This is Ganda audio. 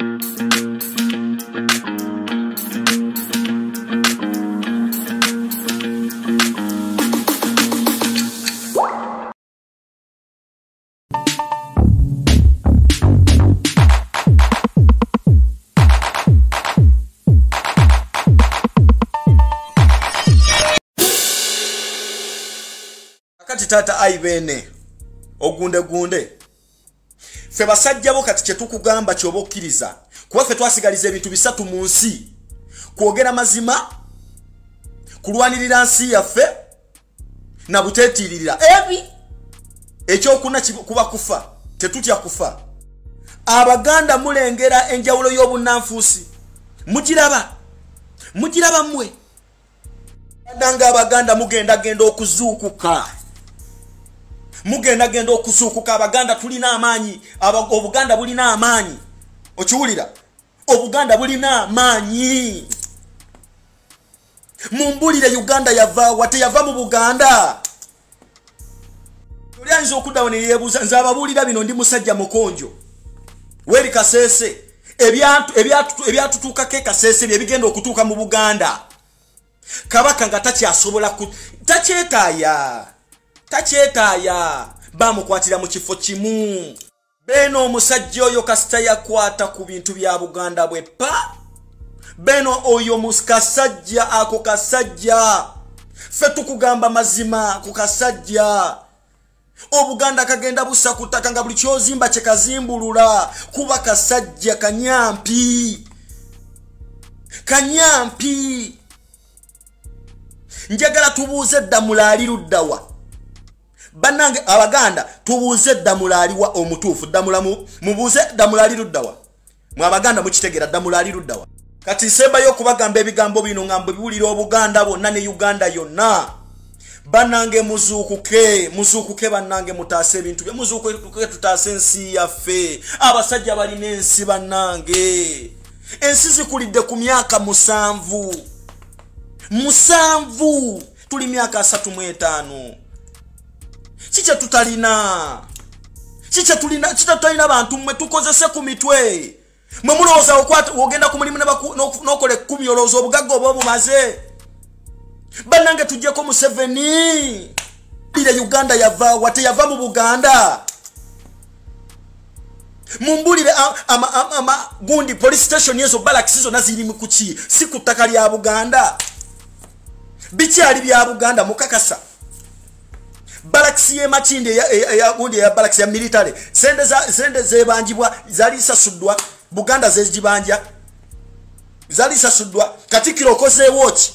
kati taata aibene ogunde gunde ffe basajja bo kati kyetukugamba kyoba okkiriza kuba ffe twasigaliza ebintu bisatu mu nsi. Kwogera mazima kulwanirira nsi yaffe na buteetiiririra ebi ekyokuna kuba kufa tetutya kufa. Abaganda mulengera enjawulo y'obunanfuusi mugiraba mugiraba mmwe. Adanga abaganda mugendagenda okuzuukuka mugendagenda okuzuukuka abaganda tulina amaanyi obuganda bulina amaanyi. Okiwulira? Obuganda bulina amaanyi. Mumbulire uganda yavaawa teyava mu buganda. Oli ayinza okuddawo neyeebuuza nze ababuulira bino ndi musajja mukonjo. Weri kaseese ebyatutuukako ekaseese byebigenda okutuuka mu buganda. Kabaka nga takyasobola takyetaaya takyetaaya bamukwatira mu kifo kimu. Beeno omusajja oyo kasita yakwata ku bintu bya buganda bwe pa. Beeno oyo kasajja ako kasajja. Ffe tukugamba mazima ku kasajja. Obuganda kagenda busa ku ttaka nga buli kyozimba kyekazimbulula kuba kasajja kanyampi. Kanyampi. Njagala tubuuze eddamula ali luddawa bannange abaganda tubuuze eddamula aliwa omutuufu. Ddamula mubuuze ddamula ali luddawa mwe abaganda mukitegeera ddamula ali luddawa kati nsembayo okubagamba ebigambo bino nga mbebiwulira obuganda bwonna ne uganda yonna. Bannange muzuukuke muzuukuke bannange mutaase ebintu bye muzuukuke tutaase ensi yaffe. Abasajja balina ensi bannange. Ensi zikulidde ku myaka musanvu. Musanvu! Tuli myaka asatu mu etaano kikye tutalina. Kikye tutalina bantu mmwe tukozese ku mitwe. Mwe mulowooza ogenda ku mulimu n'okola ekkumi olowooza obugagga oba obumaze? Bannange tujjeko museveni. Ire uganda yavaawa teyava mu buganda. Mumbulire gundi police station ezo balakisi zonna ziri kuki? Si ku ttaka lya buganda. Bikyali bya buganda mukakasa balakisi yemakindi gundi eya balakisi ya military. Sente zebanjibwa zali sasuddwa buganda zezibanja zali sasuddwa katikiro okozeewo ki